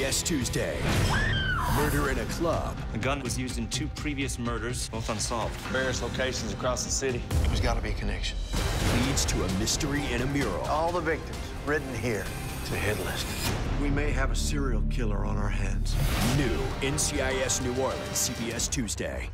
CBS Tuesday. Murder in a club. The gun was used in two previous murders, both unsolved. Various locations across the city. There's got to be a connection. leads to a mystery in a mural. All the victims written here. It's a hit list. We may have a serial killer on our hands. New NCIS New Orleans, CBS Tuesday.